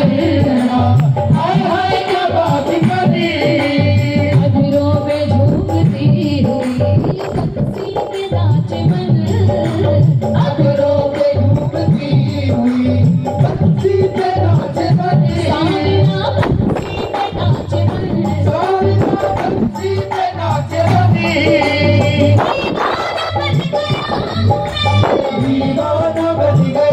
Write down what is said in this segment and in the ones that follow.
We don't know, but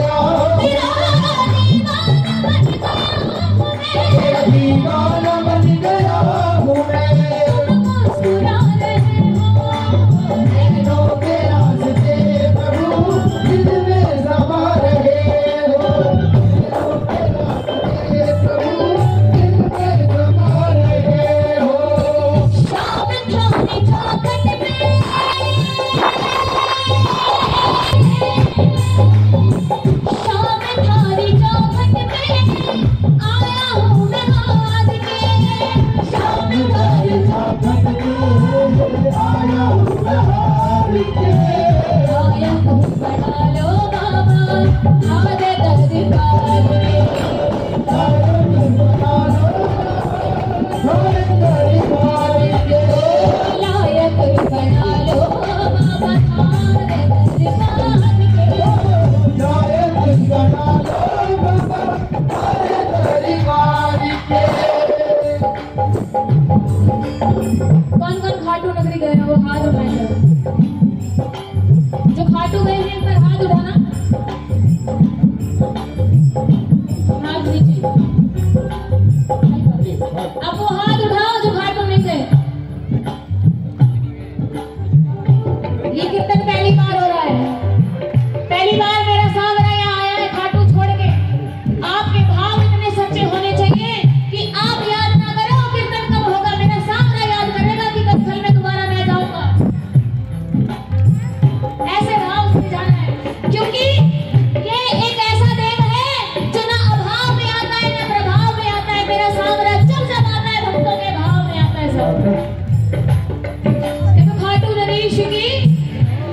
Khatu नगरी गए हैं वो हाथ उठाएँगे जो खाटू गए हैं पर हाथ उठाना। हाथ नीचे। हाँ। अब वो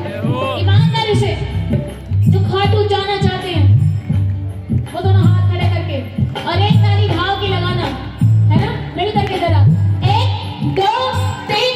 देखो ईमानदारी जो खाटू जाना चाहते हैं, वो दोनों हाथ खड़े करके, और एक ताली भाव की लगाना, है ना? मिल करके जरा। एक, दो, तीन